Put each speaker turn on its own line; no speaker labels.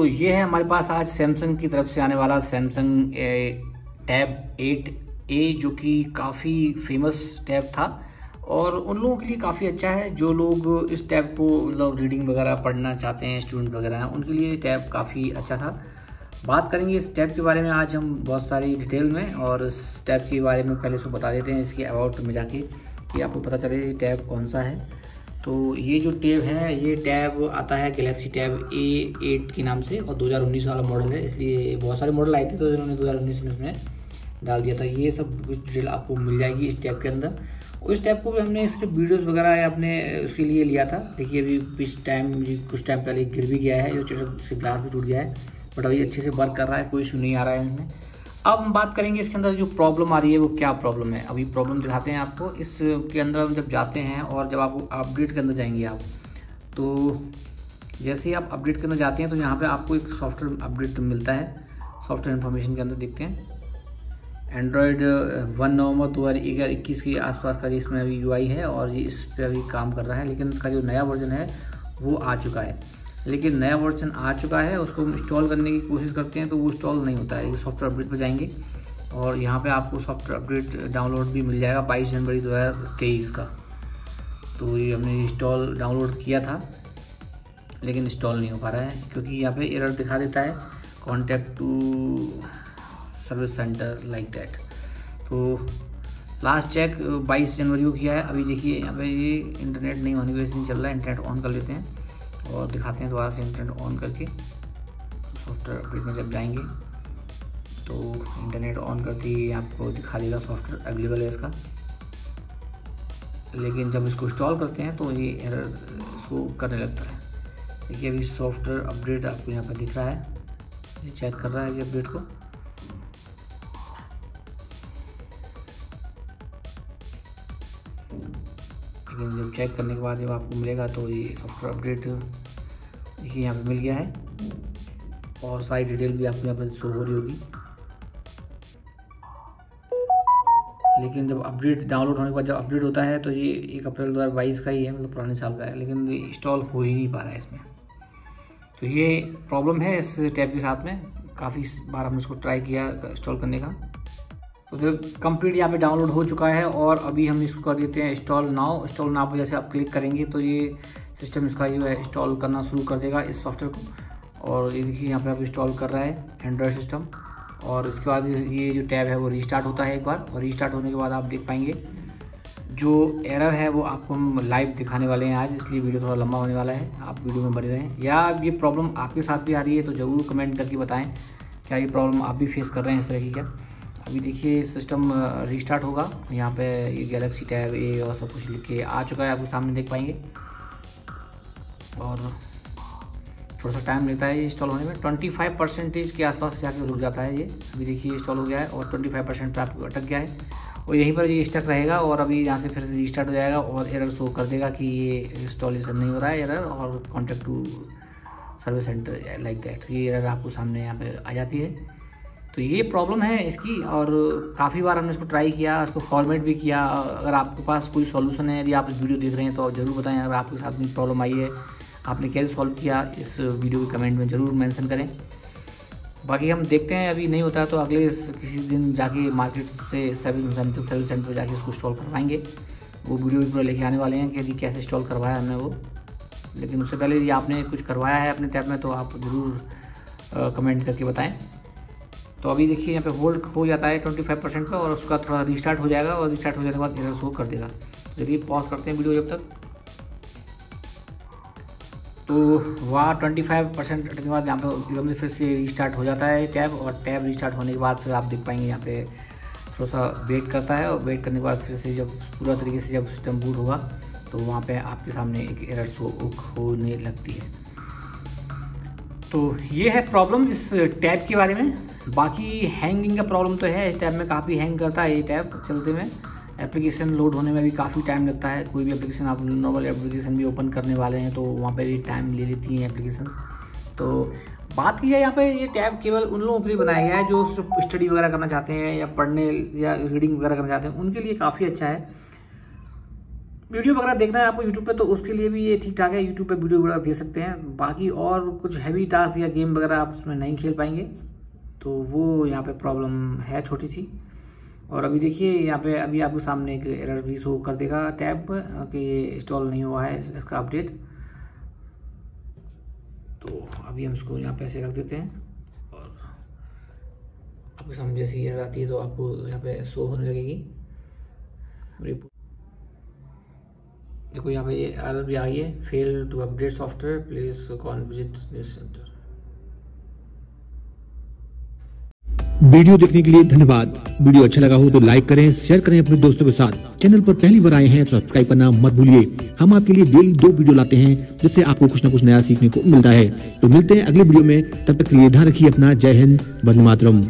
तो ये है हमारे पास आज सैमसंग की तरफ़ से आने वाला सैमसंग टैब एट ए जो कि काफ़ी फ़ेमस टैब था। और उन लोगों के लिए काफ़ी अच्छा है, जो लोग इस टैब को मतलब रीडिंग वगैरह पढ़ना चाहते हैं स्टूडेंट वगैरह हैं, उनके लिए टैब काफ़ी अच्छा था। बात करेंगे इस टैब के बारे में आज हम बहुत सारी डिटेल में, और इस टैब के बारे में पहले से बता देते हैं, इसके अबाउट में जाके, कि आपको पता चले टैब कौन सा है। तो ये जो टैब है, ये टैब आता है गैलेक्सी टैब ए एट के नाम से और 2019 वाला मॉडल है, इसलिए बहुत सारे मॉडल आए थे तो इन्होंने 2019 में इसमें डाल दिया था। ये सब कुछ डिटेल आपको मिल जाएगी इस टैब के अंदर। और इस टैब को भी हमने सिर्फ़ वीडियोस वगैरह अपने, उसके लिए लिया था। देखिए अभी कुछ टाइम कुछ टाइम पहले गिर भी गया है, जो उसके ग्लास भी टूट गया है। बट अभी अच्छे से वर्क कर रहा है, कोई इशू नहीं आ रहा है इसमें अब हम बात करेंगे इसके अंदर जो प्रॉब्लम आ रही है, वो क्या प्रॉब्लम है? अभी प्रॉब्लम दिखाते हैं आपको। इसके अंदर हम जब जाते हैं और जब आप अपडेट के अंदर जाएँगे आप तो जैसे ही आप अपडेट के अंदर जाते हैं तो यहाँ पे आपको एक सॉफ्टवेयर अपडेट मिलता है। सॉफ्टवेयर इन्फॉर्मेशन के अंदर देखते हैं। एंड्रॉयड वन नवंबर दो हज़ार इक्कीस के आसपास का इसमें अभी UI है और ये इस पर अभी काम कर रहा है, लेकिन इसका जो नया वर्जन है, वो आ चुका है। लेकिन नया वर्जन आ चुका है, उसको इंस्टॉल करने की कोशिश करते हैं तो वो इंस्टॉल नहीं होता है। सॉफ्टवेयर अपडेट पर जाएँगे और यहाँ पे आपको सॉफ्टवेयर अपडेट डाउनलोड भी मिल जाएगा बाईस जनवरी दो हज़ार तेईस का। तो ये हमने इंस्टॉल डाउनलोड किया था, लेकिन इंस्टॉल नहीं हो पा रहा है, क्योंकि यहाँ पे एरर दिखा देता है contact to service centre like that तो लास्ट चेक 22 जनवरी को किया है। अभी देखिए, यहाँ पे ये इंटरनेट नहीं होने की वजह से चल रहा है इंटरनेट ऑन कर लेते हैं। और दिखाते हैं दोबारा से इंटरनेट ऑन करके। सॉफ्टवेयर अपडेट में जब जाएँगे तो इंटरनेट ऑन करके ये आपको दिखा देगा सॉफ्टवेयर अवेलेबल है इसका। लेकिन जब इसको इंस्टॉल करते हैं तो ये एरर शो करने लगता है। देखिए, अभी सॉफ्टवेयर अपडेट आपको यहाँ पर दिख रहा है। ये चेक कर रहा है अभी अपडेट को। लेकिन जब चेक करने के बाद जब आपको मिलेगा तो ये सॉफ्टवेयर अपडेट देखिए यहाँ पे मिल गया है। और सारी डिटेल भी आपको यहाँ पर शो हो रही होगी। लेकिन जब अपडेट डाउनलोड होने के बाद जब अपडेट होता है तो ये एक अप्रैल दो हज़ार बाईस का ही है मतलब पुराने साल का है। लेकिन इंस्टॉल हो ही नहीं पा रहा है इसमें। तो ये प्रॉब्लम है इस टैब के साथ में। काफ़ी बार हमने इसको ट्राई किया इंस्टॉल करने का। तो जो कंप्लीट यहाँ पे डाउनलोड हो चुका है, और अभी हम इसको कर देते हैं इंस्टॉल नाउ इंस्टॉल नाउ पर जैसे आप क्लिक करेंगे तो ये सिस्टम इसका जो है इंस्टॉल करना शुरू कर देगा इस सॉफ्टवेयर को। और ये देखिए, यहाँ पे आप इंस्टॉल कर रहा है एंड्रॉयड सिस्टम और इसके बाद ये जो टैब है वो रीस्टार्ट होता है एक बार। और रीस्टार्ट होने के बाद आप देख पाएँगे, जो एरर है वो आपको हम लाइव दिखाने वाले हैं आज, इसलिए वीडियो थोड़ा लंबा होने वाला है। आप वीडियो में बने रहें। या ये प्रॉब्लम आपके साथ भी आ रही है तो ज़रूर कमेंट करके बताएँ, क्या ये प्रॉब्लम आप भी फेस कर रहे हैं इस तरह की क्या? अभी देखिए सिस्टम रिस्टार्ट होगा। यहाँ पे ये गैलेक्सी टैब ए और सब कुछ लिख के आ चुका है आपके सामने देख पाएँगे। और थोड़ा सा टाइम लेता है ये इंस्टॉल होने में। 25 परसेंटेज के आसपास से जाके रुक जाता है ये। अभी देखिए इंस्टॉल हो गया है और 25 परसेंट पर आपको अटक गया है। और यहीं पर ये स्टक रहेगा और अभी यहाँ से फिर से रिस्टार्ट हो जाएगा और एरर शो कर देगा कि ये इंस्टॉलेशन नहीं हो रहा है एरर और contact to service centre like that ये एरर आपको सामने यहाँ पे आ जाती है। तो ये प्रॉब्लम है इसकी और काफ़ी बार हमने इसको ट्राई किया, इसको फॉर्मेट भी किया। अगर आपके पास कोई सॉल्यूशन है, यदि आप इस वीडियो देख रहे हैं तो ज़रूर बताएँ। अगर आपके साथ में प्रॉब्लम आई है आपने कैसे सॉल्व किया, इस वीडियो के कमेंट में ज़रूर मेंशन करें। बाकी हम देखते हैं, अभी नहीं होता तो अगले किसी दिन जाके मार्केट से सर्विस सेंटर सर्विस सेंटर पर जाके इसको इंस्टॉल करवाएँगे। वो वीडियो भी पूरा लेके आने वाले हैं कि यदि कैसे इंस्टॉल करवाया हमने वो। लेकिन उससे पहले यदि आपने कुछ करवाया है अपने टैब में तो आप ज़रूर कमेंट करके बताएँ। तो अभी देखिए, यहाँ पे होल्ड हो जाता है ट्वेंटी फाइव परसेंट पर और उसका थोड़ा रिस्टार्ट हो जाएगा और रिस्टार्ट हो जाने के बाद एरर शो कर देगा। चलिए पॉज करते हैं वीडियो जब तक। तो वहाँ ट्वेंटी फाइव परसेंट के बाद यहाँ पे एकदम से फिर से रिस्टार्ट हो जाता है टैब और टैब रिस्टार्ट होने के बाद फिर आप देख पाएँगे यहाँ पे थोड़ा सा वेट करता है और वेट करने के बाद फिर से जब पूरा तरीके से जब सिस्टम बूट होगा तो वहाँ पे आपके सामने एक एरर शो होने लगती है। तो ये है प्रॉब्लम इस टैब के बारे में। बाकी हैंगिंग का प्रॉब्लम तो है, इस टैब में काफ़ी हैंग करता है ये टैब चलते में एप्लीकेशन लोड होने में भी काफ़ी टाइम लगता है। कोई भी एप्लीकेशन आप नॉर्मल एप्लीकेशन भी ओपन करने वाले हैं तो वहाँ पर भी टाइम ले लेती हैं एप्लीकेशन तो बात की जाए यहाँ पे ये टैब केवल उन लोगों के लिए बनाया गया है जो सिर्फ़ स्टडी वगैरह करना चाहते हैं या पढ़ने या रीडिंग वगैरह करना चाहते हैं। उनके लिए काफ़ी अच्छा है। वीडियो वगैरह देखना है आपको यूट्यूब पे तो उसके लिए भी ये ठीक ठाक है। यूट्यूब पे वीडियो वगैरह दे सकते हैं। बाकी और कुछ हैवी टास्क या गेम वगैरह आप उसमें नहीं खेल पाएँगे। तो वो यहाँ पे प्रॉब्लम है छोटी सी। और अभी देखिए, यहाँ पे अभी आपके सामने एक एरर भी शो कर देगा टैब कि ये इंस्टॉल नहीं हुआ है इसका अपडेट तो अभी हम इसको यहाँ पे ऐसे कर देते हैं। और आपके सामने जैसी एरर आती है तो आपको यहाँ पे शो होने लगेगी। देखो, यहाँ पे ये एरर भी आई है। Fail to update software please cone visit centre
video देखने के लिए धन्यवाद। वीडियो अच्छा लगा हो तो लाइक करें शेयर करें अपने दोस्तों के साथ। चैनल पर पहली बार आए हैं तो सब्सक्राइब करना मत भूलिए। हम आपके लिए डेली दो वीडियो लाते हैं, जिससे आपको कुछ ना कुछ नया सीखने को मिलता है। तो मिलते हैं अगले वीडियो में। तब तक के लिए ध्यान रखिए अपना। जय हिंद, वंदे मातरम।